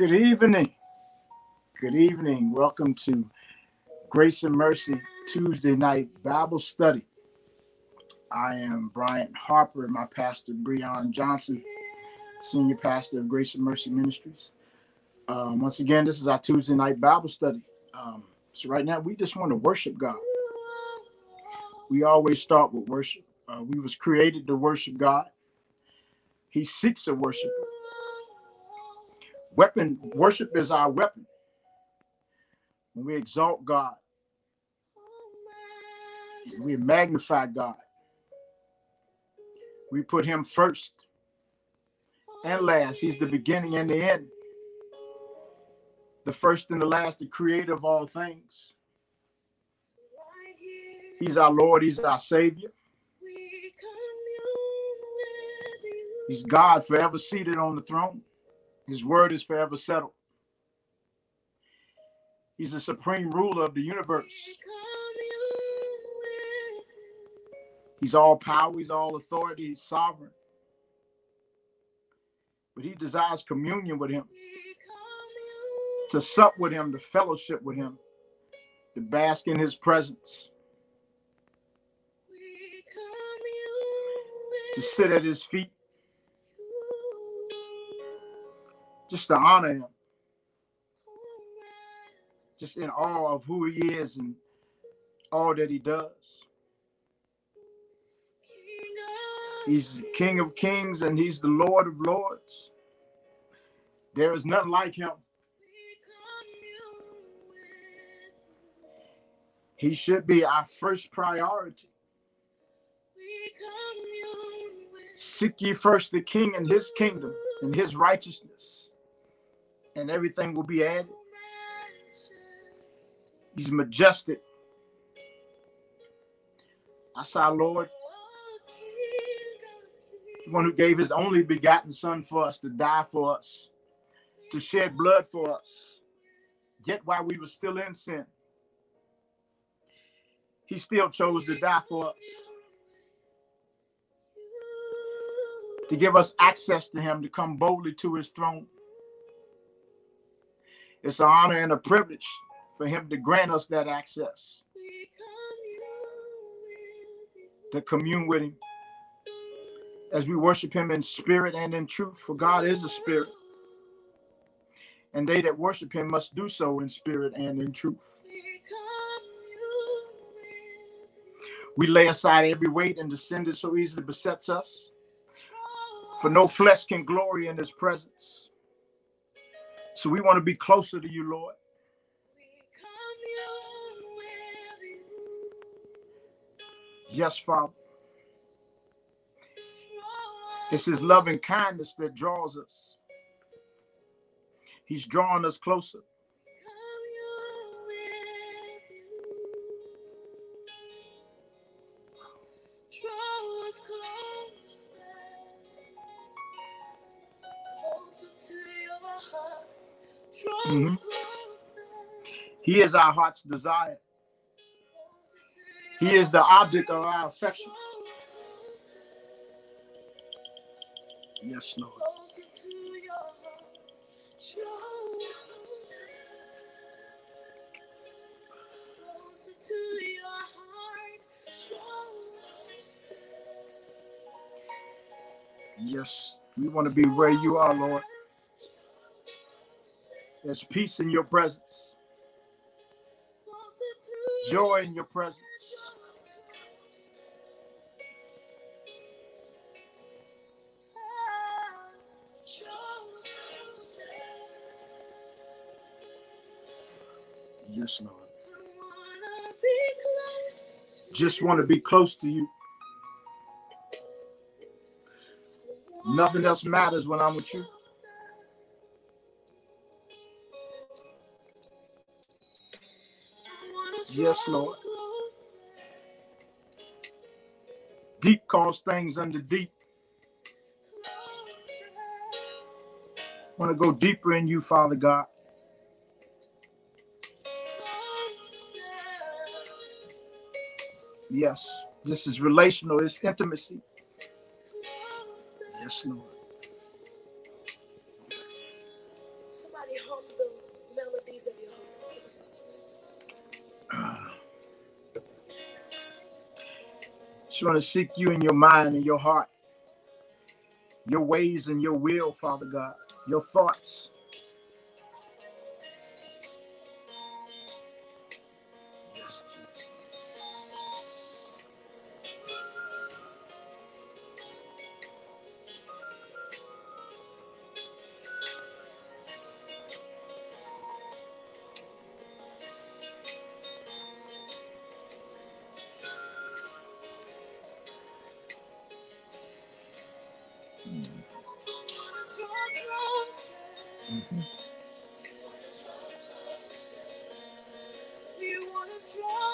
Good evening. Good evening. Welcome to Grace and Mercy Tuesday night Bible study. I am Bryant Harper, my pastor Breon Johnson, senior pastor of Grace and Mercy Ministries. Um, once again, this is our Tuesday night Bible study. Um, so right now, we just want to worship God. We always start with worship. Uh, we was created to worship God. He seeks a worshiper. Weapon worship is our weapon. When we exalt God, we magnify God. We put Him first and last. He's the beginning and the end, the first and the last, the creator of all things. He's our Lord, He's our Savior. He's God forever seated on the throne. His word is forever settled. He's the supreme ruler of the universe. He's all power, he's all authority, he's sovereign. But he desires communion with him, to sup with him, to fellowship with him, to bask in his presence, to sit at his feet, just to honor him, just in awe of who he is and all that he does. He's King of Kings and he's the Lord of Lords. There is nothing like him. He should be our first priority. Seek ye first the King and his kingdom and his righteousness, and everything will be added. He's majestic. That's our Lord one who gave his only begotten son for us to die for us, to shed blood for us. Yet while we were still in sin, he still chose to die for us. To give us access to him, to come boldly to his throne. It's an honor and a privilege for him to grant us that access. To commune with him as we worship him in spirit and in truth, for God is a spirit. And they that worship him must do so in spirit and in truth. We lay aside every weight and the sin that so easily besets us. For no flesh can glory in his presence. So we want to be closer to you, Lord. Yes, Father. It's his loving kindness that draws us. He's drawing us closer. He is our heart's desire. He is the object of our affection. Yes, Lord. Closer to your heart. Yes, we want to be where you are, Lord. There's peace in your presence, joy in your presence. Yes, Lord. Just want to be close to you. Nothing else matters when I'm with you. Yes, Lord. Deep calls things under deep. Want to go deeper in you, Father God. Yes, this is relational, it's intimacy. Yes, Lord. Want to seek you in your mind and your heart, your ways and your will, Father God, your thoughts. much.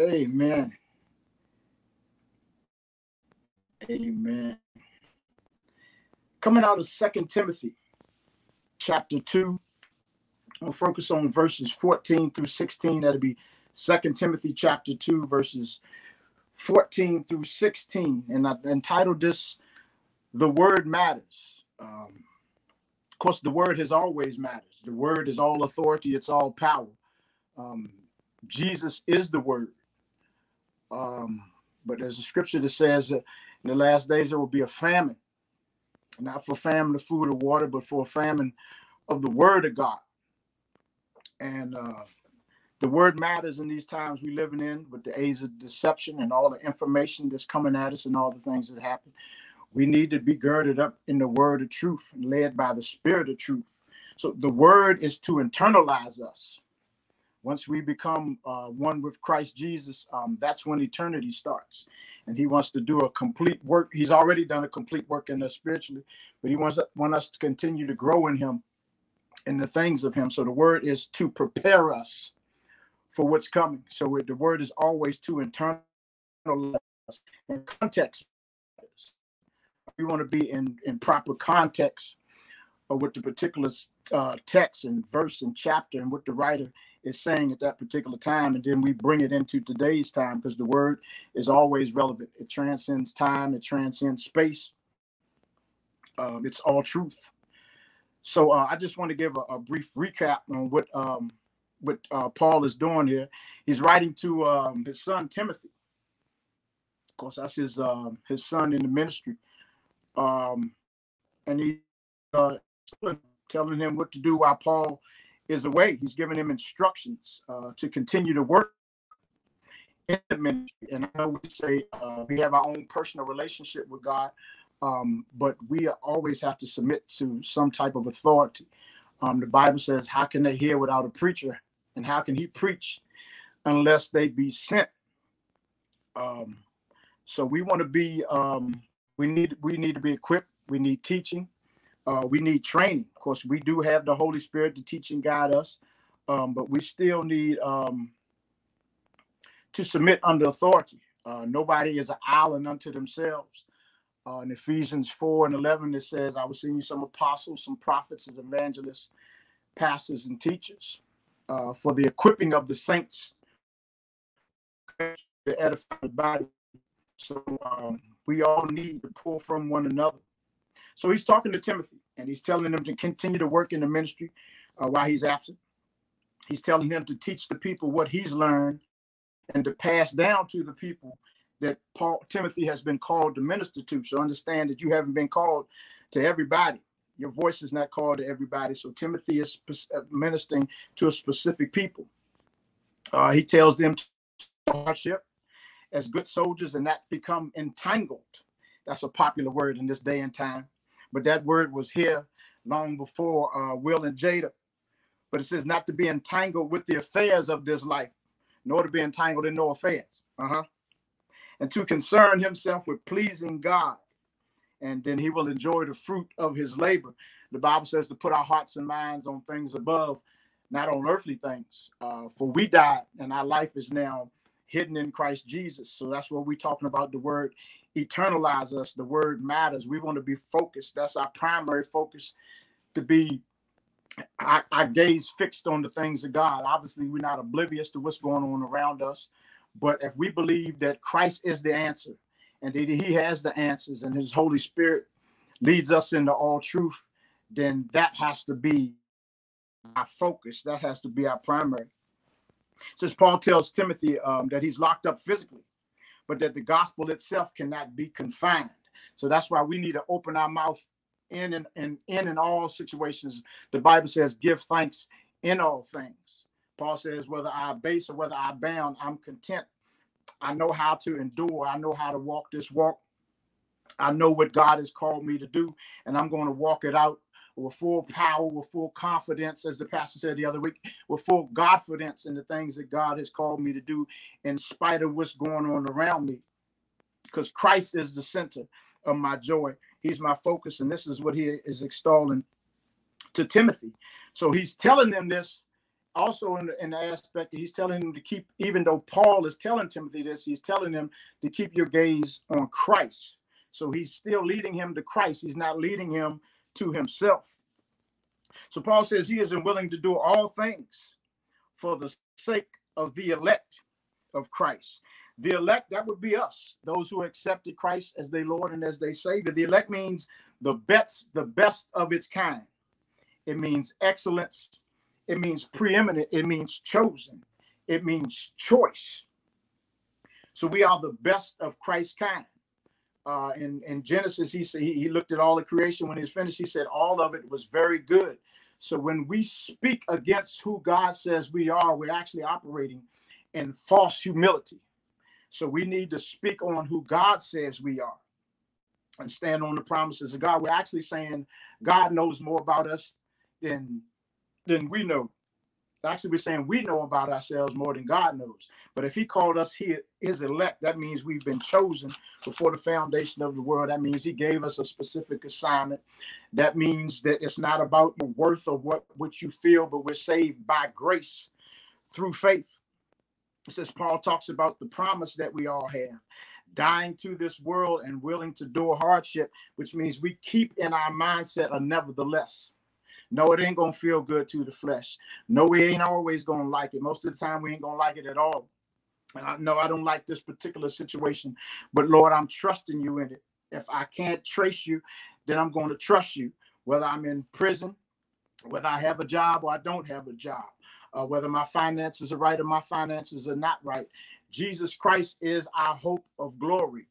Amen. Amen. Coming out of Second Timothy, chapter 2. We'll focus on verses 14 through 16. That'll be Second Timothy chapter 2, verses 14 through 16. And I entitled this The Word Matters. Um, of course, the word has always matters. The word is all authority, it's all power. Um, Jesus is the word. Um, but there's a scripture that says that in the last days there will be a famine, not for famine of food or water, but for a famine of the word of God. And uh, the word matters in these times we're living in with the age of deception and all the information that's coming at us and all the things that happen. We need to be girded up in the word of truth and led by the spirit of truth. So the word is to internalize us once we become uh, one with Christ Jesus, um, that's when eternity starts. And he wants to do a complete work. He's already done a complete work in us spiritually, but he wants, want us to continue to grow in him in the things of him. So the word is to prepare us for what's coming. So the word is always to internalize in context. We want to be in, in proper context of what the particular uh, text and verse and chapter and what the writer is saying at that particular time. And then we bring it into today's time because the word is always relevant. It transcends time, it transcends space. Um, it's all truth. So uh, I just want to give a, a, brief recap on what um, what uh, Paul is doing here. He's writing to um, his son Timothy. Of course, that's his uh, his son in the ministry, um, and he uh, telling him what to do while Paul is away. He's giving him instructions uh, to continue to work in the ministry. And I know we say uh, we have our own personal relationship with God, um, but we always have to submit to some type of authority. Um, the Bible says, How can they hear without a preacher? And how can he preach unless they be sent? Um, so we want to be, um, we need we need to be equipped. We need teaching. Uh, we need training. Of course, we do have the Holy Spirit to teach and guide us, um, but we still need um, to submit under authority. Uh, nobody is an island unto themselves. Uh, in Ephesians 4 and 11, it says, I will send you some apostles, some prophets, and evangelists, pastors, and teachers uh, for the equipping of the saints to edify the body. So um, we all need to pull from one another. So he's talking to Timothy and he's telling him to continue to work in the ministry uh, while he's absent. He's telling him to teach the people what he's learned and to pass down to the people that Paul Timothy has been called to minister to. So understand that you haven't been called to everybody. Your voice is not called to everybody. So Timothy is uh, ministering to a specific people. Uh, he tells them to hardship as good soldiers and not become entangled. That's a popular word in this day and time. But that word was here long before uh, Will and Jada. But it says not to be entangled with the affairs of this life, nor to be entangled in no affairs. Uh-huh. And to concern himself with pleasing God. And then he will enjoy the fruit of his labor. The Bible says to put our hearts and minds on things above, not on earthly things. Uh, for we died, and our life is now hidden in Christ Jesus. So that's what we're talking about. The word eternalize us. The word matters. We want to be focused. That's our primary focus to be our, our gaze fixed on the things of God. Obviously, we're not oblivious to what's going on around us. But if we believe that Christ is the answer and that He has the answers and His Holy Spirit leads us into all truth, then that has to be our focus. That has to be our primary. Since Paul tells Timothy um, that he's locked up physically, but that the gospel itself cannot be confined. So that's why we need to open our mouth in and in, in, in all situations. The Bible says, give thanks in all things. Paul says, whether I base or whether I bound, I'm content. I know how to endure. I know how to walk this walk. I know what God has called me to do, and I'm going to walk it out with full power, with full confidence, as the pastor said the other week, with full confidence in the things that God has called me to do, in spite of what's going on around me. Because Christ is the center of my joy. He's my focus, and this is what he is extolling to Timothy. So he's telling them this also in the, in the aspect he's telling them to keep, even though Paul is telling Timothy this, he's telling them to keep your gaze on Christ. So he's still leading him to Christ. He's not leading him to himself. So Paul says he isn't willing to do all things for the sake of the elect of Christ. The elect, that would be us, those who accepted Christ as their Lord and as their Savior. The elect means the best, the best of its kind. It means excellence. It means preeminent. It means chosen. It means choice. So we are the best of Christ's kind uh, in, in Genesis, he said he, looked at all the creation when he was finished. He said all of it was very good. So when we speak against who God says we are, we're actually operating in false humility. So we need to speak on who God says we are and stand on the promises of God. We're actually saying God knows more about us than than we know. Actually, we're saying we know about ourselves more than God knows. But if He called us here His elect, that means we've been chosen before the foundation of the world. That means He gave us a specific assignment. That means that it's not about the worth of what what you feel, but we're saved by grace through faith. It says Paul talks about the promise that we all have dying to this world and willing to do a hardship, which means we keep in our mindset a nevertheless. No, it ain't gonna feel good to the flesh. No, we ain't always gonna like it. Most of the time, we ain't gonna like it at all. And I know I don't like this particular situation, but Lord, I'm trusting you in it. If I can't trace you, then I'm going to trust you, whether I'm in prison, whether I have a job or I don't have a job, uh, whether my finances are right or my finances are not right. Jesus Christ is our hope of glory.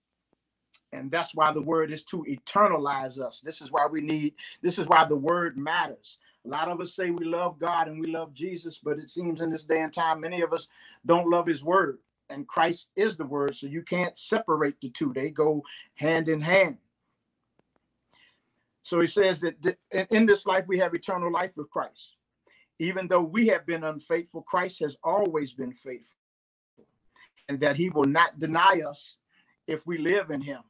And that's why the word is to eternalize us. This is why we need, this is why the word matters. A lot of us say we love God and we love Jesus, but it seems in this day and time, many of us don't love his word. And Christ is the word. So you can't separate the two, they go hand in hand. So he says that in this life, we have eternal life with Christ. Even though we have been unfaithful, Christ has always been faithful. And that he will not deny us if we live in him.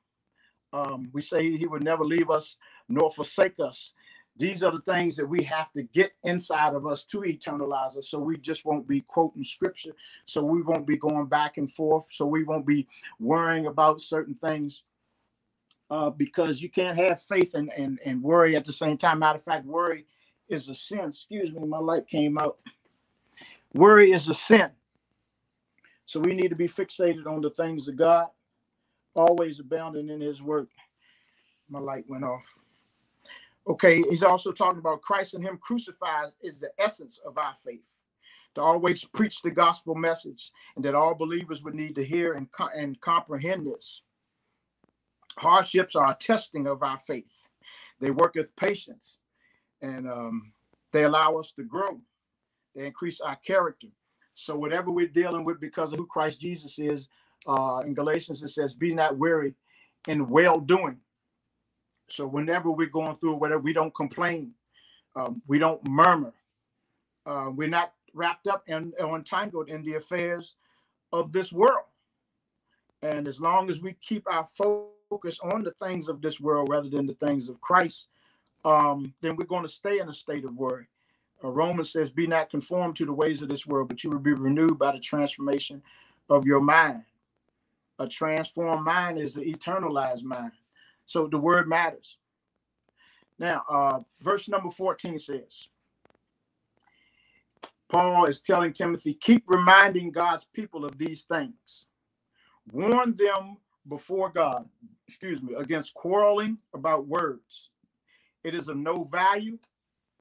Um, we say he would never leave us nor forsake us. These are the things that we have to get inside of us to eternalize us. So we just won't be quoting scripture. So we won't be going back and forth. So we won't be worrying about certain things. Uh, because you can't have faith and, and, and worry at the same time. Matter of fact, worry is a sin. Excuse me, my light came out. Worry is a sin. So we need to be fixated on the things of God, always abounding in his work. My light went off. Okay, he's also talking about Christ and Him crucified is the essence of our faith. To always preach the gospel message, and that all believers would need to hear and, co- and comprehend this. Hardships are a testing of our faith. They work with patience, and um, they allow us to grow. They increase our character. So whatever we're dealing with, because of who Christ Jesus is, uh, in Galatians it says, "Be not weary in well doing." So whenever we're going through whatever, we don't complain, um, we don't murmur, uh, we're not wrapped up and entangled in the affairs of this world. And as long as we keep our focus on the things of this world rather than the things of Christ, um, then we're going to stay in a state of worry. Uh, Romans says, Be not conformed to the ways of this world, but you will be renewed by the transformation of your mind. A transformed mind is an eternalized mind. So the word matters. Now, uh, verse number 14 says, Paul is telling Timothy, keep reminding God's people of these things. Warn them before God, excuse me, against quarreling about words. It is of no value.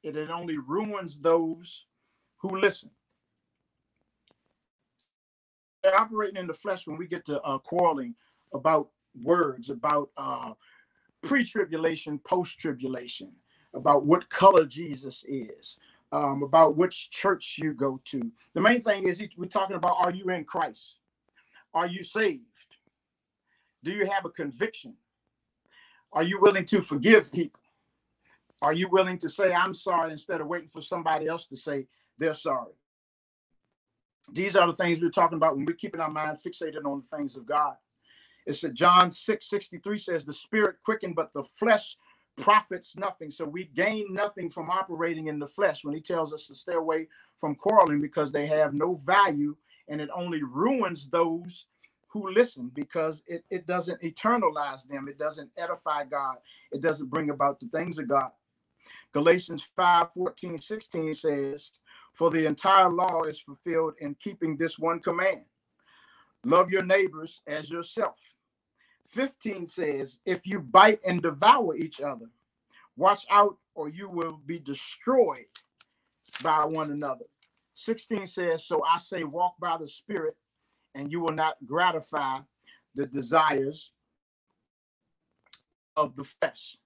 It only ruins those who listen. Operating in the flesh when we get to uh, quarreling about words, about uh, pre tribulation, post tribulation, about what color Jesus is, um, about which church you go to. The main thing is we're talking about are you in Christ? Are you saved? Do you have a conviction? Are you willing to forgive people? Are you willing to say, I'm sorry, instead of waiting for somebody else to say they're sorry? These are the things we're talking about when we're keeping our mind fixated on the things of God. It's that John 6 63 says, The spirit quickened, but the flesh profits nothing. So we gain nothing from operating in the flesh when he tells us to stay away from quarreling because they have no value and it only ruins those who listen because it, it doesn't eternalize them. It doesn't edify God. It doesn't bring about the things of God. Galatians 5 14, 16 says, For the entire law is fulfilled in keeping this one command love your neighbors as yourself. 15 says, If you bite and devour each other, watch out or you will be destroyed by one another. 16 says, So I say, walk by the Spirit, and you will not gratify the desires of the flesh.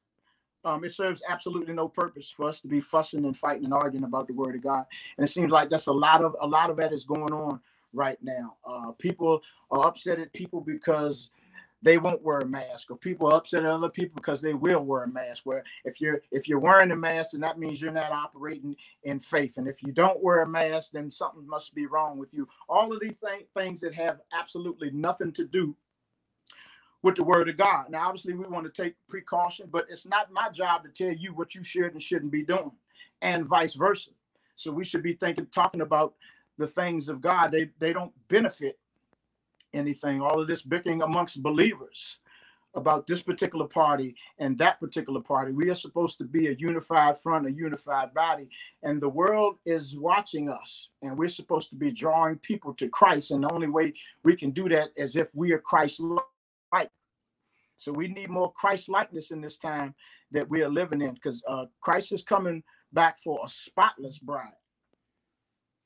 Um, it serves absolutely no purpose for us to be fussing and fighting and arguing about the word of God. And it seems like that's a lot of a lot of that is going on right now. Uh, people are upset at people because they won't wear a mask or people are upset at other people because they will wear a mask where if you're if you're wearing a mask then that means you're not operating in faith and if you don't wear a mask then something must be wrong with you all of these th- things that have absolutely nothing to do with the word of god now obviously we want to take precaution but it's not my job to tell you what you should and shouldn't be doing and vice versa so we should be thinking talking about the things of god they they don't benefit anything. All of this bickering amongst believers about this particular party and that particular party. We are supposed to be a unified front, a unified body, and the world is watching us. And we're supposed to be drawing people to Christ. And the only way we can do that is if we are Christ like. So we need more Christ likeness in this time that we are living in because uh, Christ is coming back for a spotless bride.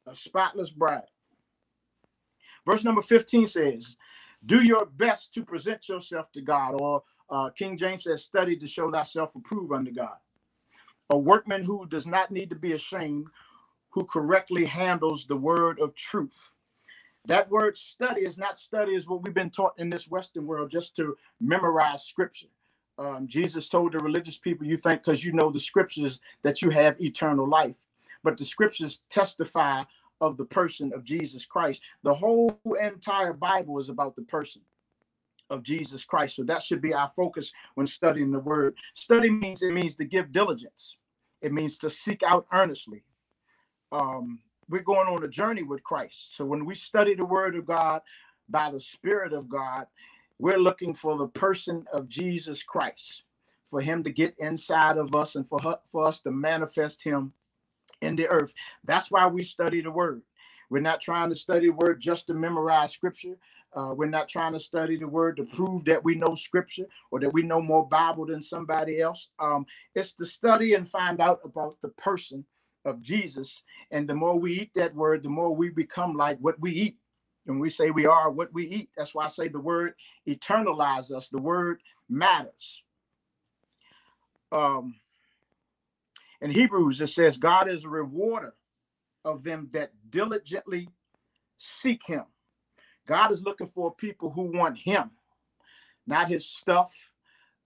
A spotless bride. Verse number 15 says, Do your best to present yourself to God, or uh, King James says, Study to show thyself approved unto God. A workman who does not need to be ashamed, who correctly handles the word of truth. That word study is not study, is what we've been taught in this Western world just to memorize scripture. Um, Jesus told the religious people, You think because you know the scriptures that you have eternal life. But the scriptures testify of the person of Jesus Christ. The whole entire Bible is about the person of Jesus Christ. So that should be our focus when studying the word. Study means it means to give diligence. It means to seek out earnestly. Um, we're going on a journey with Christ. So when we study the Word of God by the Spirit of God, we're looking for the person of Jesus Christ, for Him to get inside of us and for, her, for us to manifest Him in the earth. That's why we study the Word. We're not trying to study the Word just to memorize Scripture. Uh, we're not trying to study the word to prove that we know scripture or that we know more Bible than somebody else. Um, it's to study and find out about the person of Jesus. And the more we eat that word, the more we become like what we eat. And we say we are what we eat. That's why I say the word eternalize us. The word matters. Um, in Hebrews, it says, God is a rewarder of them that diligently seek him. God is looking for people who want him, not his stuff,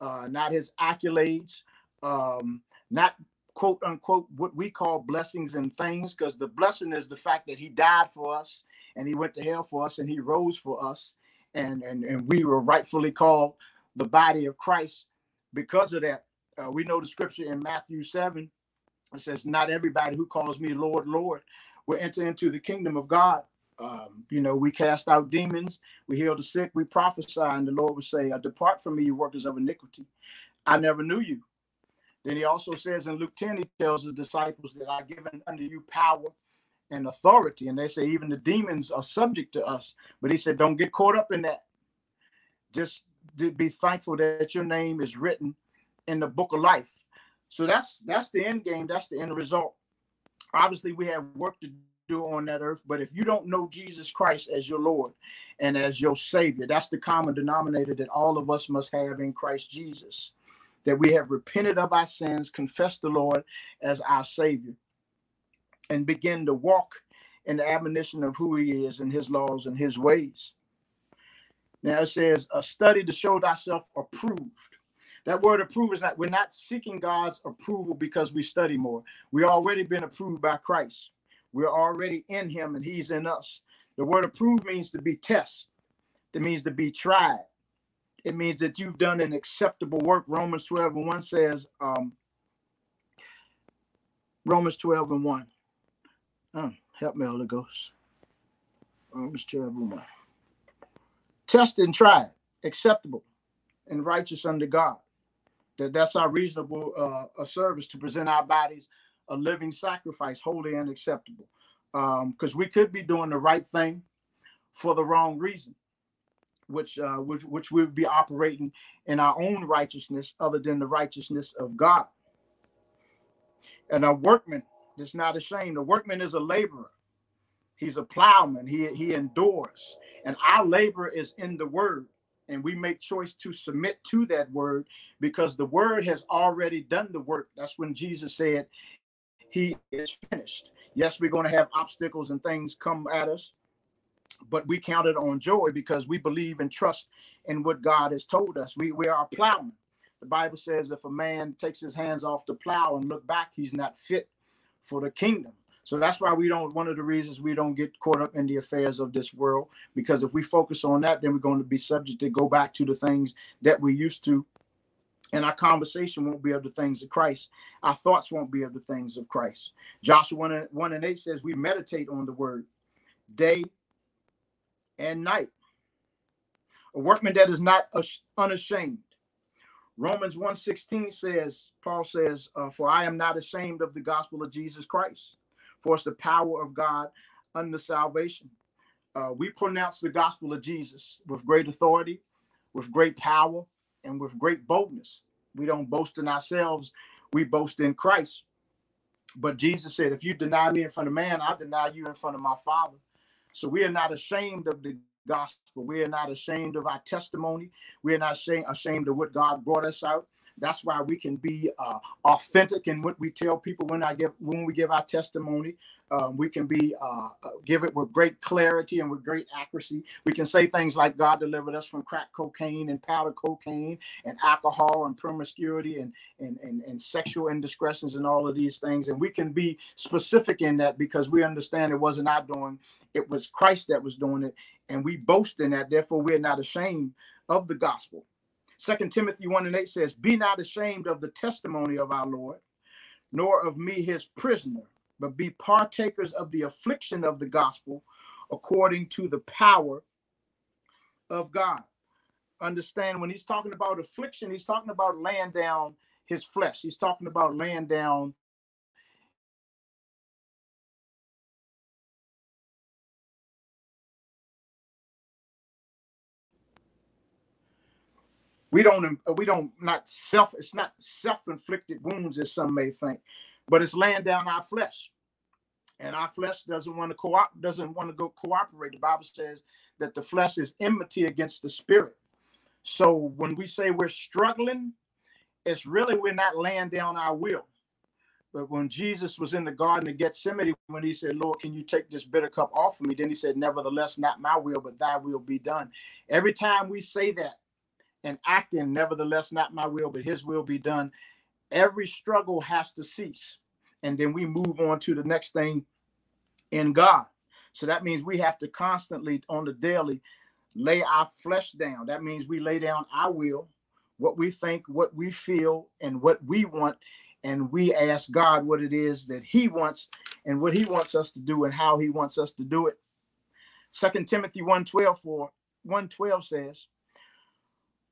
uh, not his accolades, um, not quote unquote what we call blessings and things, because the blessing is the fact that he died for us and he went to hell for us and he rose for us. And, and, and we were rightfully called the body of Christ because of that. Uh, we know the scripture in Matthew 7 it says, Not everybody who calls me Lord, Lord will enter into the kingdom of God, um, you know, we cast out demons, we heal the sick, we prophesy, and the Lord would say, Depart from me, you workers of iniquity. I never knew you. Then he also says in Luke 10, he tells the disciples that I've given unto you power and authority. And they say, even the demons are subject to us. But he said, Don't get caught up in that. Just be thankful that your name is written in the book of life. So that's that's the end game, that's the end result. Obviously, we have work to do on that earth. But if you don't know Jesus Christ as your Lord and as your Savior, that's the common denominator that all of us must have in Christ Jesus. That we have repented of our sins, confessed the Lord as our Savior, and begin to walk in the admonition of who He is and His laws and His ways. Now it says, a study to show thyself approved. That word approved is not, we're not seeking God's approval because we study more. We've already been approved by Christ. We're already in him and he's in us. The word approved means to be tested. It means to be tried. It means that you've done an acceptable work. Romans 12 and 1 says, um, Romans 12 and 1. Oh, help me, Holy Ghost. Romans 12 and 1. Tested and tried, acceptable and righteous unto God. That that's our reasonable uh, a service to present our bodies a living sacrifice, holy and acceptable. Because um, we could be doing the right thing for the wrong reason, which uh, which which we would be operating in our own righteousness other than the righteousness of God. And a workman is not ashamed. A workman is a laborer. He's a plowman. He he endures, and our labor is in the word and we make choice to submit to that word because the word has already done the work that's when jesus said he is finished. Yes, we're going to have obstacles and things come at us, but we count it on joy because we believe and trust in what God has told us. We, we are plowmen. The Bible says if a man takes his hands off the plow and look back, he's not fit for the kingdom. So that's why we don't, one of the reasons we don't get caught up in the affairs of this world, because if we focus on that, then we're going to be subject to go back to the things that we used to and our conversation won't be of the things of Christ. Our thoughts won't be of the things of Christ. Joshua 1 and, 1 and 8 says, We meditate on the word day and night. A workman that is not unashamed. Romans 1:16 says, Paul says, uh, For I am not ashamed of the gospel of Jesus Christ, for it's the power of God unto salvation. Uh, we pronounce the gospel of Jesus with great authority, with great power, and with great boldness. We don't boast in ourselves, we boast in Christ. But Jesus said, If you deny me in front of man, I'll deny you in front of my Father. So we are not ashamed of the gospel. We are not ashamed of our testimony. We are not ashamed of what God brought us out. That's why we can be uh, authentic in what we tell people when I give when we give our testimony. Um, we can be uh, uh, give it with great clarity and with great accuracy. We can say things like God delivered us from crack cocaine and powder cocaine and alcohol and promiscuity and, and, and, and sexual indiscretions and all of these things. And we can be specific in that because we understand it wasn't our doing, it was Christ that was doing it. And we boast in that. Therefore, we're not ashamed of the gospel. Second Timothy 1 and 8 says, Be not ashamed of the testimony of our Lord, nor of me his prisoner, but be partakers of the affliction of the gospel according to the power of God. Understand when he's talking about affliction, he's talking about laying down his flesh. He's talking about laying down we don't uh, we don't not self it's not self-inflicted wounds as some may think but it's laying down our flesh and our flesh doesn't want to co doesn't want to go cooperate the bible says that the flesh is enmity against the spirit so when we say we're struggling it's really we're not laying down our will but when Jesus was in the Garden of Gethsemane, when he said, Lord, can you take this bitter cup off of me? Then he said, Nevertheless, not my will, but thy will be done. Every time we say that, and acting, nevertheless, not my will, but his will be done. Every struggle has to cease. And then we move on to the next thing in God. So that means we have to constantly, on the daily, lay our flesh down. That means we lay down our will, what we think, what we feel, and what we want. And we ask God what it is that He wants and what He wants us to do and how He wants us to do it. Second Timothy 1:12 for 112 says,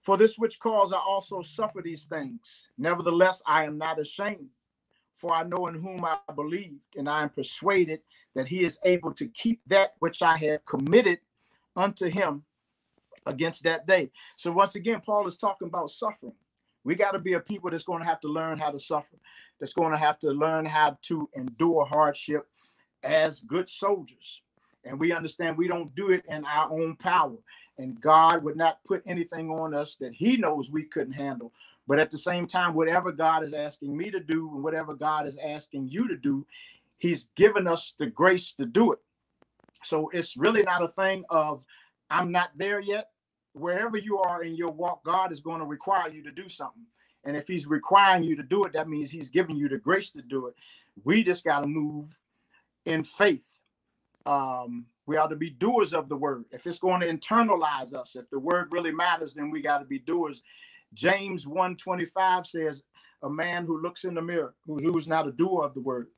for this which cause I also suffer these things. Nevertheless, I am not ashamed, for I know in whom I believed, and I am persuaded that he is able to keep that which I have committed unto him against that day. So, once again, Paul is talking about suffering. We got to be a people that's going to have to learn how to suffer, that's going to have to learn how to endure hardship as good soldiers. And we understand we don't do it in our own power and God would not put anything on us that He knows we couldn't handle. But at the same time, whatever God is asking me to do and whatever God is asking you to do, He's given us the grace to do it. So it's really not a thing of I'm not there yet. Wherever you are in your walk, God is going to require you to do something. And if He's requiring you to do it, that means He's giving you the grace to do it. We just got to move in faith. Um, we ought to be doers of the word. If it's going to internalize us, if the word really matters, then we got to be doers. James 125 says, a man who looks in the mirror, who's, who's not a doer of the word,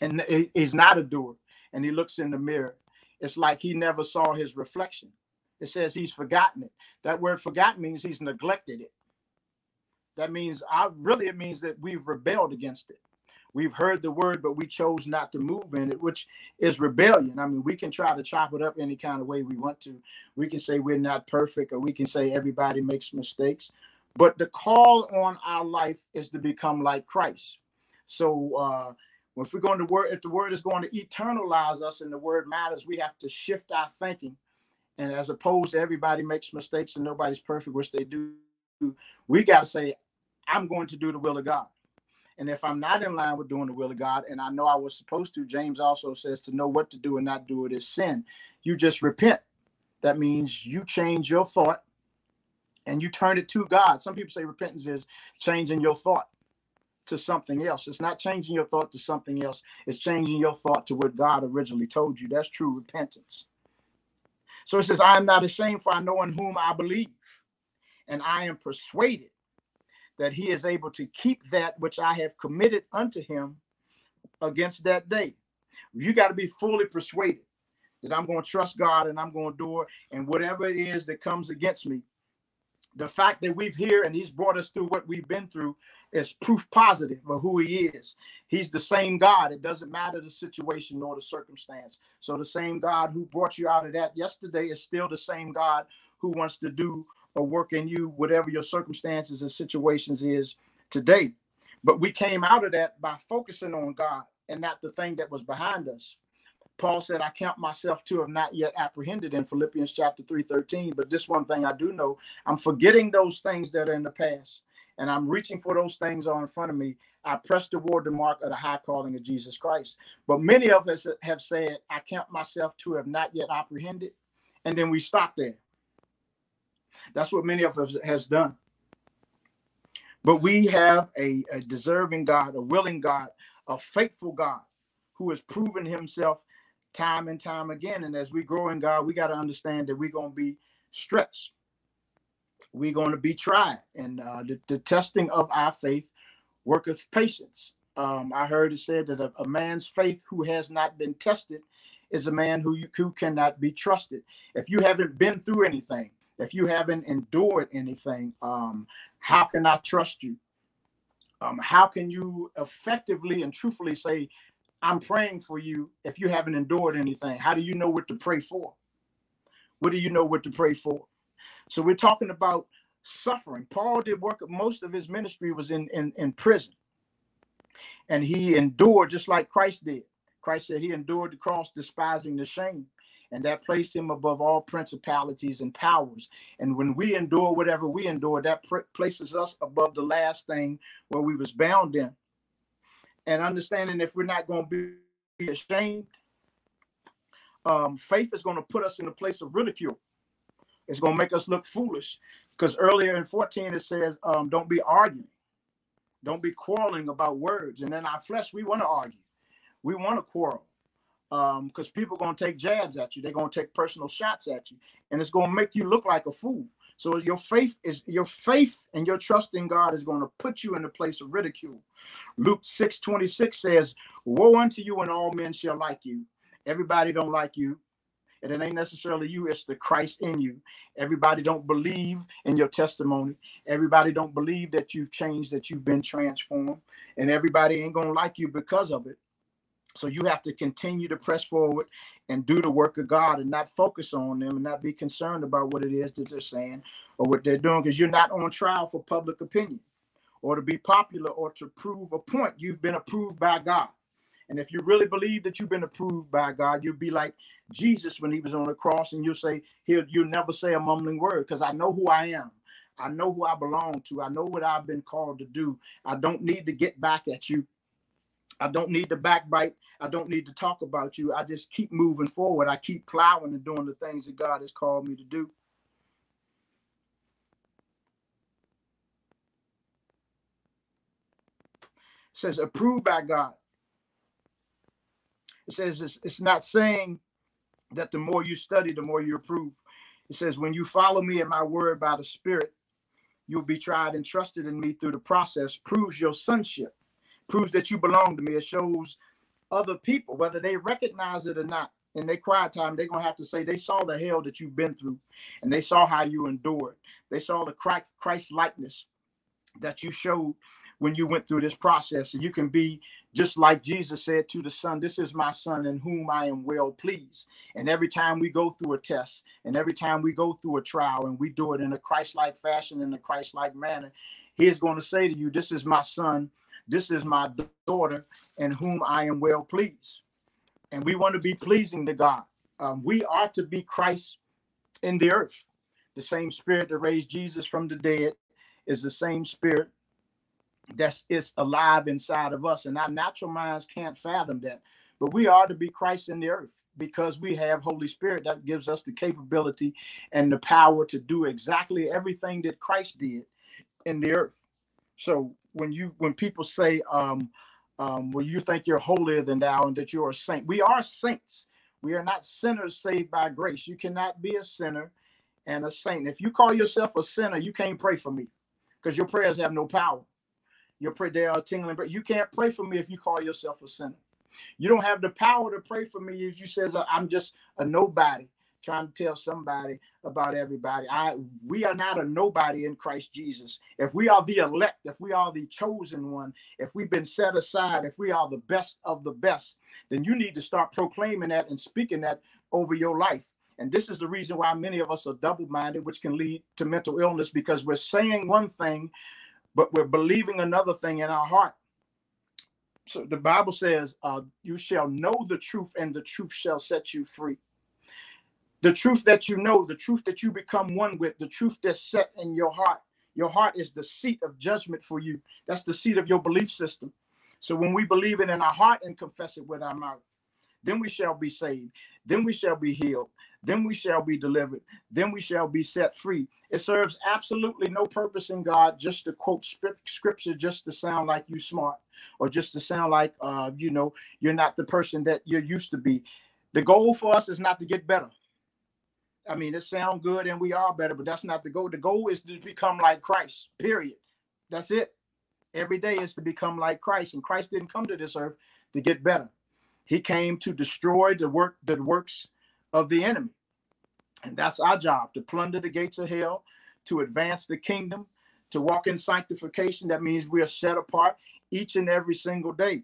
and he's not a doer, and he looks in the mirror, it's like he never saw his reflection. It says he's forgotten it. That word forgotten means he's neglected it. That means I really it means that we've rebelled against it. We've heard the word, but we chose not to move in it, which is rebellion. I mean, we can try to chop it up any kind of way we want to. We can say we're not perfect, or we can say everybody makes mistakes. But the call on our life is to become like Christ. So uh, if we're going to word, if the word is going to eternalize us and the word matters, we have to shift our thinking. And as opposed to everybody makes mistakes and nobody's perfect, which they do, we got to say, I'm going to do the will of God. And if I'm not in line with doing the will of God, and I know I was supposed to, James also says to know what to do and not do it is sin. You just repent. That means you change your thought and you turn it to God. Some people say repentance is changing your thought to something else. It's not changing your thought to something else, it's changing your thought to what God originally told you. That's true repentance. So it says, I am not ashamed, for I know in whom I believe, and I am persuaded that he is able to keep that which I have committed unto him against that day. You got to be fully persuaded that I'm going to trust God and I'm going to do it. And whatever it is that comes against me, the fact that we've here and he's brought us through what we've been through is proof positive of who he is. He's the same God. It doesn't matter the situation nor the circumstance. So the same God who brought you out of that yesterday is still the same God who wants to do or work in you, whatever your circumstances and situations is today. But we came out of that by focusing on God and not the thing that was behind us. Paul said, I count myself to have not yet apprehended in Philippians chapter 3 13. But this one thing I do know I'm forgetting those things that are in the past and I'm reaching for those things are in front of me. I press toward the mark of the high calling of Jesus Christ. But many of us have said, I count myself to have not yet apprehended. And then we stop there. That's what many of us has done. But we have a, a deserving God, a willing God, a faithful God who has proven himself time and time again. And as we grow in God, we got to understand that we're going to be stretched. We're going to be tried. And uh, the, the testing of our faith worketh patience. Um, I heard it said that a, a, man's faith who has not been tested is a man who you, who cannot be trusted. If you haven't been through anything, if you haven't endured anything, um, how can I trust you? Um, how can you effectively and truthfully say, I'm praying for you if you haven't endured anything? How do you know what to pray for? What do you know what to pray for? So we're talking about suffering. Paul did work, most of his ministry was in, in, in prison. And he endured just like Christ did. Christ said he endured the cross, despising the shame. And that placed him above all principalities and powers. And when we endure whatever we endure, that places us above the last thing where we was bound in. And understanding if we're not going to be ashamed, um, faith is going to put us in a place of ridicule. It's going to make us look foolish. Because earlier in 14, it says, um, don't be arguing. Don't be quarreling about words. And in our flesh, we want to argue. We want to quarrel. Um, because people are going to take jabs at you. They're going to take personal shots at you. And it's going to make you look like a fool. So your faith is your faith and your trust in God is going to put you in a place of ridicule. Luke 6 26 says, Woe unto you when all men shall like you. Everybody don't like you and it ain't necessarily you it's the christ in you everybody don't believe in your testimony everybody don't believe that you've changed that you've been transformed and everybody ain't gonna like you because of it so you have to continue to press forward and do the work of god and not focus on them and not be concerned about what it is that they're saying or what they're doing because you're not on trial for public opinion or to be popular or to prove a point you've been approved by god and if you really believe that you've been approved by God, you'll be like Jesus when he was on the cross, and you'll say, He'll you'll never say a mumbling word because I know who I am. I know who I belong to. I know what I've been called to do. I don't need to get back at you. I don't need to backbite. I don't need to talk about you. I just keep moving forward. I keep plowing and doing the things that God has called me to do. It says approved by God. It says it's, it's not saying that the more you study, the more you approve. It says, when you follow me and my word by the Spirit, you'll be tried and trusted in me through the process, proves your sonship, proves that you belong to me. It shows other people, whether they recognize it or not, in their quiet time, they're going to have to say they saw the hell that you've been through and they saw how you endured. They saw the Christ likeness that you showed when you went through this process. And you can be just like Jesus said to the Son, This is my Son in whom I am well pleased. And every time we go through a test and every time we go through a trial and we do it in a Christ like fashion, in a Christ like manner, He is going to say to you, This is my Son, this is my daughter in whom I am well pleased. And we want to be pleasing to God. Um, we are to be Christ in the earth. The same spirit that raised Jesus from the dead is the same spirit that's is alive inside of us and our natural minds can't fathom that but we are to be christ in the earth because we have holy spirit that gives us the capability and the power to do exactly everything that christ did in the earth so when you when people say um um well you think you're holier than thou and that you're a saint. We are saints. We are not sinners saved by grace. You cannot be a sinner and a saint. If you call yourself a sinner you can't pray for me because your prayers have no power. Your prayer, they are tingling, but you can't pray for me if you call yourself a sinner. You don't have the power to pray for me if you says I'm just a nobody trying to tell somebody about everybody. I we are not a nobody in Christ Jesus. If we are the elect, if we are the chosen one, if we've been set aside, if we are the best of the best, then you need to start proclaiming that and speaking that over your life. And this is the reason why many of us are double-minded, which can lead to mental illness because we're saying one thing but we're believing another thing in our heart. So the Bible says, uh, You shall know the truth, and the truth shall set you free. The truth that you know, the truth that you become one with, the truth that's set in your heart. Your heart is the seat of judgment for you. That's the seat of your belief system. So when we believe it in our heart and confess it with our mouth, then we shall be saved. Then we shall be healed. Then we shall be delivered. Then we shall be set free. It serves absolutely no purpose in God just to quote scripture, just to sound like you smart, or just to sound like uh, you know you're not the person that you're used to be. The goal for us is not to get better. I mean, it sounds good and we are better, but that's not the goal. The goal is to become like Christ. Period. That's it. Every day is to become like Christ, and Christ didn't come to this earth to get better. He came to destroy the work the works of the enemy. And that's our job to plunder the gates of hell, to advance the kingdom, to walk in sanctification. That means we are set apart each and every single day.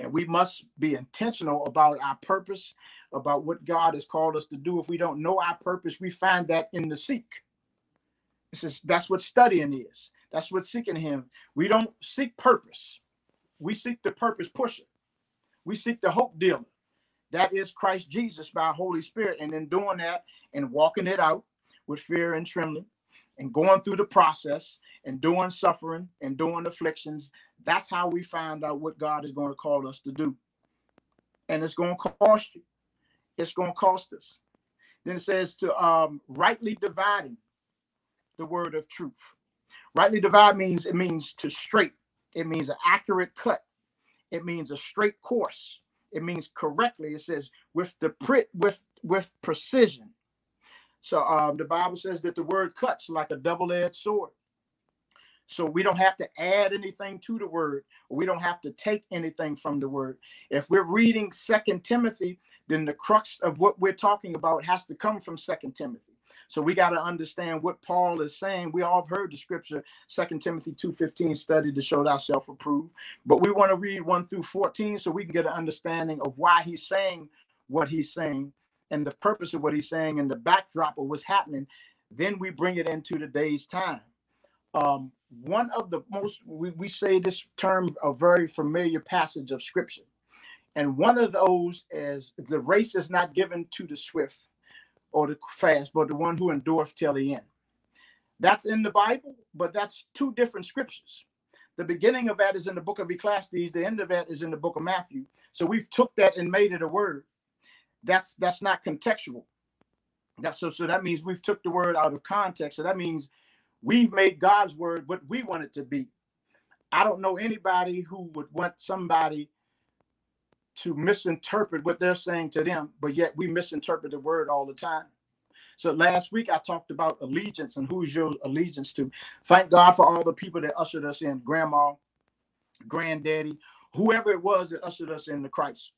And we must be intentional about our purpose, about what God has called us to do. If we don't know our purpose, we find that in the seek. This is that's what studying is. That's what seeking Him. We don't seek purpose. We seek the purpose pusher. We seek the hope dealer. That is Christ Jesus by Holy Spirit. And in doing that and walking it out with fear and trembling and going through the process and doing suffering and doing afflictions, that's how we find out what God is going to call us to do. And it's going to cost you. It's going to cost us. Then it says to um, rightly dividing the word of truth. Rightly divide means it means to straight. It means an accurate cut. It means a straight course. It means correctly. It says with the with with precision. So um, the Bible says that the word cuts like a double-edged sword. So we don't have to add anything to the word. We don't have to take anything from the word. If we're reading Second Timothy, then the crux of what we're talking about has to come from Second Timothy. So we got to understand what Paul is saying. We all have heard the scripture, Second Timothy 2.15, study to show thyself approved. But we want to read 1 through 14 so we can get an understanding of why he's saying what he's saying and the purpose of what he's saying and the backdrop of what's happening. Then we bring it into today's time. Um, one of the most, we, we say this term, a very familiar passage of scripture. And one of those is the race is not given to the swift, or the fast, but the one who endureth till the end. That's in the Bible, but that's two different scriptures. The beginning of that is in the book of Ecclesiastes. The end of that is in the book of Matthew. So we've took that and made it a word. That's that's not contextual. That's so so that means we've took the word out of context. So that means we've made God's word what we want it to be. I don't know anybody who would want somebody to misinterpret what they're saying to them, but yet we misinterpret the word all the time. So last week I talked about allegiance and who's your allegiance to. Thank God for all the people that ushered us in, grandma, granddaddy, whoever it was that ushered us into Christ.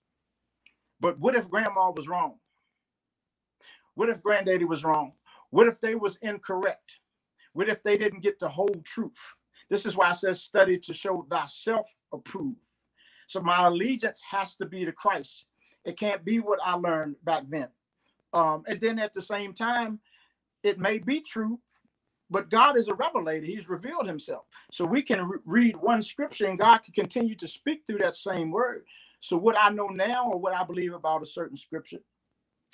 But what if grandma was wrong? What if granddaddy was wrong? What if they was incorrect? What if they didn't get the whole truth? This is why I says study to show thyself approved. So my allegiance has to be to Christ. It can't be what I learned back then. Um, and then at the same time, it may be true, but God is a revelator. He's revealed himself. So we can re- read one scripture and God can continue to speak through that same word. So what I know now or what I believe about a certain scripture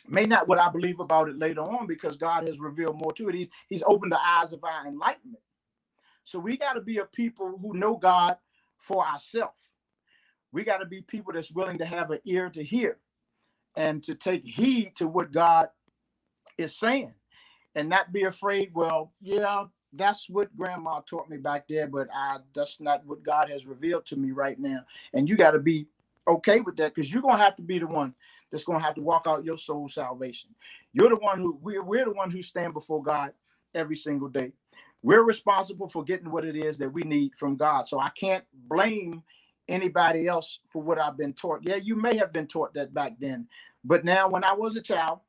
may not what I believe about it later on because God has revealed more to it. He's, he's opened the eyes of our enlightenment. So we got to be a people who know God for ourselves we got to be people that's willing to have an ear to hear and to take heed to what God is saying and not be afraid, well, yeah, that's what grandma taught me back there, but I that's not what God has revealed to me right now. And you got to be okay with that because you're gonna have to be the one that's gonna have to walk out your soul salvation. You're the one who we're, we're the one who stand before God every single day. We're responsible for getting what it is that we need from God. So I can't blame anybody else for what I've been taught. Yeah, you may have been taught that back then, but now when I was a child,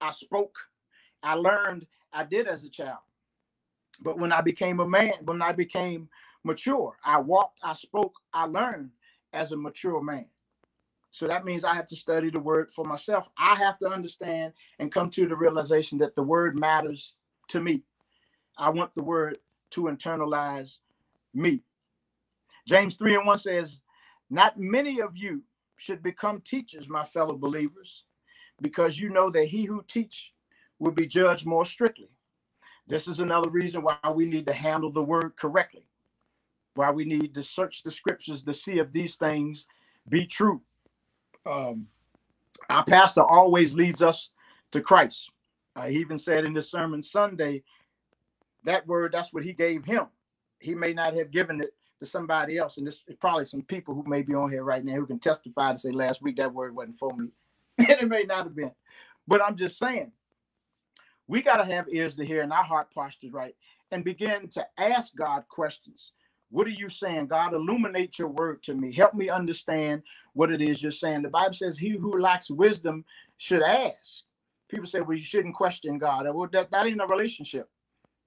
I spoke, I learned, I did as a child. But when I became a man, when I became mature, I walked, I spoke, I learned as a mature man. So that means I have to study the word for myself. I have to understand and come to the realization that the word matters to me. I want the word to internalize me. James 3 and 1 says, Not many of you should become teachers, my fellow believers, because you know that he who teach will be judged more strictly. This is another reason why we need to handle the word correctly, why we need to search the scriptures to see if these things be true. Um, our pastor always leads us to Christ. Uh, he even said in the sermon Sunday, that word, that's what he gave him. He may not have given it to somebody else, and there's probably some people who may be on here right now who can testify to say last week that word wasn't for me, and it may not have been. But I'm just saying, we got to have ears to hear and our heart postures right, and begin to ask God questions. What are you saying? God, illuminate your word to me. Help me understand what it is you're saying. The Bible says, He who lacks wisdom should ask. People say, Well, you shouldn't question God. Well, that, that ain't a relationship.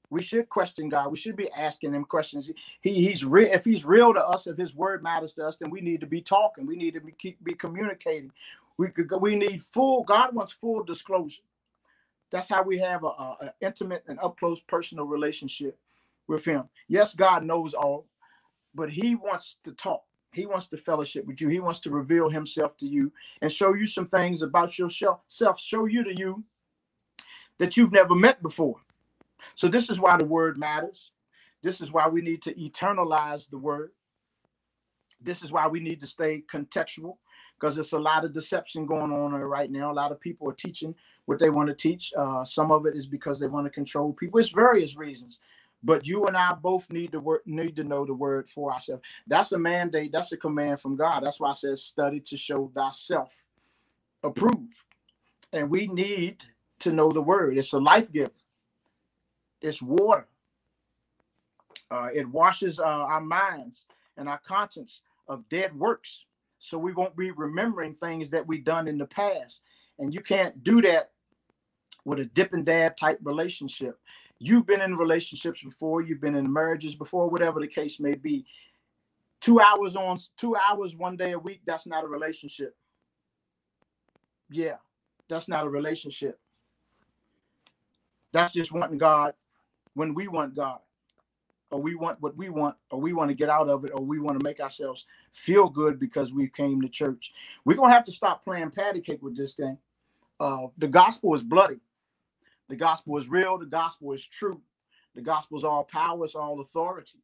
We should question God. We should be asking him questions. He, he's real. If he's real to us, if his word matters to us, then we need to be talking. We need to be, keep, be communicating. We could, we need full. God wants full disclosure. That's how we have a, a, a intimate and up close personal relationship with Him. Yes, God knows all, but He wants to talk. He wants to fellowship with you. He wants to reveal Himself to you and show you some things about yourself. Show you to you that you've never met before. So this is why the word matters. This is why we need to eternalize the word. This is why we need to stay contextual because there's a lot of deception going on right now. A lot of people are teaching what they want to teach. Uh, some of it is because they want to control people. It's various reasons. But you and I both need to work, need to know the word for ourselves. That's a mandate. That's a command from God. That's why I says study to show thyself approved. And we need to know the word. It's a life giver. It's water. Uh, it washes uh, our minds and our conscience of dead works. So we won't be remembering things that we've done in the past. And you can't do that with a dip and dab type relationship. You've been in relationships before, you've been in marriages before, whatever the case may be. Two hours on, two hours one day a week, that's not a relationship. Yeah, that's not a relationship. That's just wanting God when we want God, or we want what we want, or we want to get out of it, or we want to make ourselves feel good because we came to church. We're gonna have to stop playing patty cake with this thing. Uh, the gospel is bloody. The gospel is real. The gospel is true. The gospel is all power. It's all authority.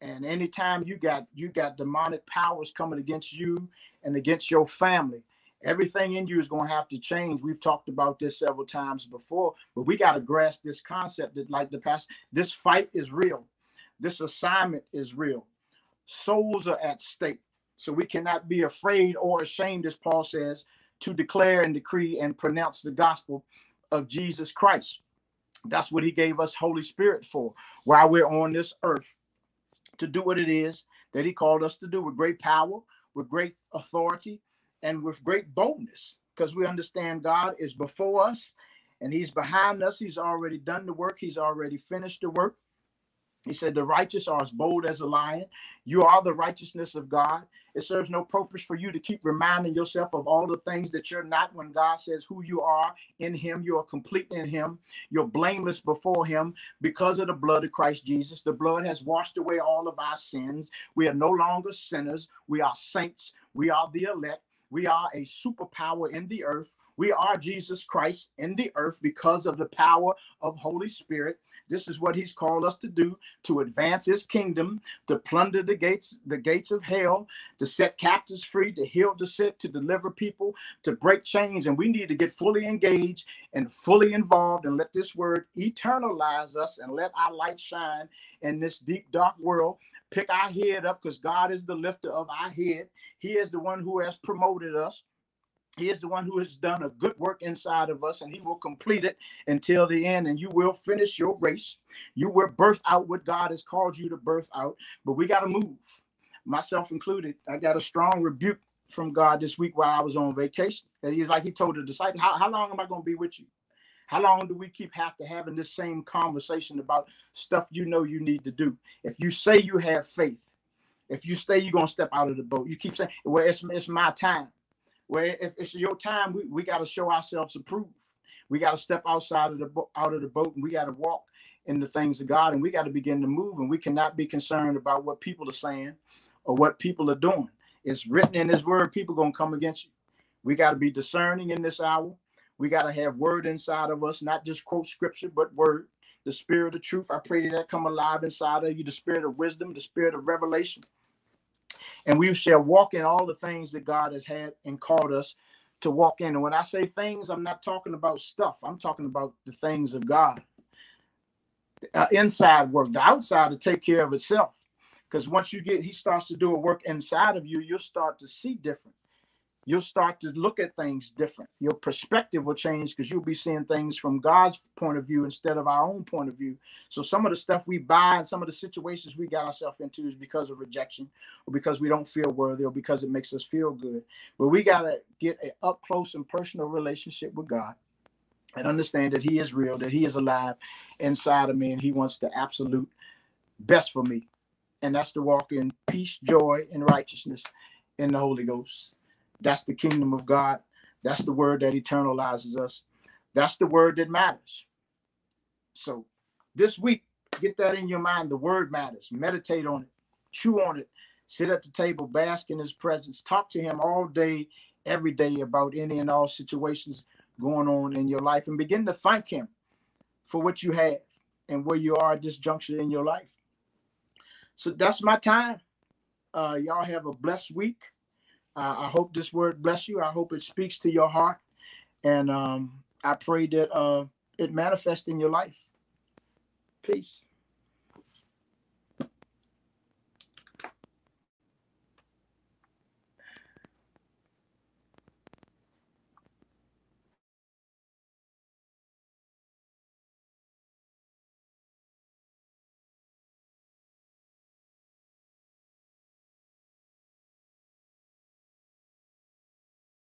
And anytime you got you got demonic powers coming against you and against your family, everything in you is going to have to change. We've talked about this several times before, but we got to grasp this concept that, like the past, this fight is real. This assignment is real. Souls are at stake. So we cannot be afraid or ashamed, as Paul says, to declare and decree and pronounce the gospel of Jesus Christ. That's what he gave us Holy Spirit for while we're on this earth to do what it is that he called us to do with great power, with great authority, and with great boldness because we understand God is before us and he's behind us. He's already done the work, he's already finished the work. He said, The righteous are as bold as a lion. You are the righteousness of God. It serves no purpose for you to keep reminding yourself of all the things that you're not when God says who you are in Him. You are complete in Him. You're blameless before Him because of the blood of Christ Jesus. The blood has washed away all of our sins. We are no longer sinners. We are saints. We are the elect. We are a superpower in the earth. We are Jesus Christ in the earth because of the power of Holy Spirit. This is what he's called us to do to advance his kingdom, to plunder the gates, the gates of hell, to set captives free, to heal the sick, to deliver people, to break chains. And we need to get fully engaged and fully involved and let this word eternalize us and let our light shine in this deep, dark world pick our head up because God is the lifter of our head. He is the one who has promoted us. He is the one who has done a good work inside of us, and He will complete it until the end. And you will finish your race. You will birth out what God has called you to birth out. But we got to move, myself included. I got a strong rebuke from God this week while I was on vacation. And he's like, He told the disciple, how, how long am I going to be with you? How long do we keep have to having this same conversation about stuff you know you need to do? If you say you have faith, if you say you're gonna step out of the boat, you keep saying, "Well, it's it's my time." Well, if it's your time, we, we got to show ourselves approved. We got to step outside of the out of the boat, and we got to walk in the things of God, and we got to begin to move. And we cannot be concerned about what people are saying or what people are doing. It's written in His Word. People gonna come against you. We got to be discerning in this hour. We got to have word inside of us, not just quote scripture, but word. The spirit of truth. I pray that come alive inside of you, the spirit of wisdom, the spirit of revelation. And we shall walk in all the things that God has had and called us to walk in. And when I say things, I'm not talking about stuff. I'm talking about the things of God. Uh, inside work, the outside to take care of itself. Because once you get, he starts to do a work inside of you, you'll start to see different you'll start to look at things different. Your perspective will change because you'll be seeing things from God's point of view instead of our own point of view. So some of the stuff we buy and some of the situations we got ourselves into is because of rejection or because we don't feel worthy or because it makes us feel good. But we got to get an up close and personal relationship with God and understand that he is real, that he is alive inside of me and he wants the absolute best for me. And that's to walk in peace, joy, and righteousness in the Holy Ghost. That's the kingdom of God. That's the word that eternalizes us. That's the word that matters. So this week, get that in your mind. The word matters. Meditate on it, chew on it, sit at the table, bask in his presence, talk to him all day, every day about any and all situations going on in your life, and begin to thank him for what you have and where you are at this juncture in your life. So that's my time. Uh, y'all have a blessed week. Uh, I hope this word bless you. I hope it speaks to your heart. And um, I pray that uh, it manifests in your life. Peace.